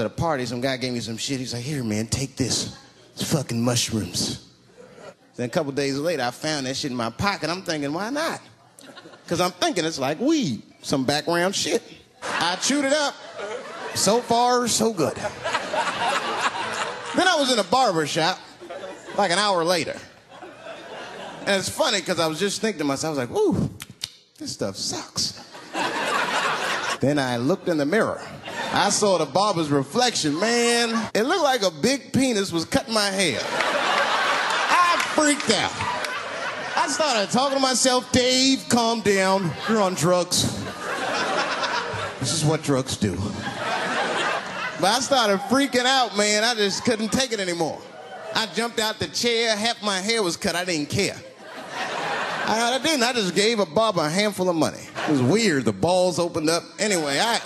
at a party, some guy gave me some shit. He's like, here, man, take this. It's fucking mushrooms. Then a couple days later, I found that shit in my pocket. I'm thinking, why not? Because I'm thinking it's like weed, some background shit. I chewed it up. So far, so good. then I was in a barber shop like an hour later. And it's funny because I was just thinking to myself, I was like, ooh, this stuff sucks. then I looked in the mirror. I saw the barber's reflection, man. It looked like a big penis was cutting my hair. I freaked out. I started talking to myself, Dave, calm down. You're on drugs. This is what drugs do. But I started freaking out, man. I just couldn't take it anymore. I jumped out the chair, half my hair was cut, I didn't care. I, I didn't, I just gave a barber a handful of money. It was weird, the balls opened up. Anyway, I.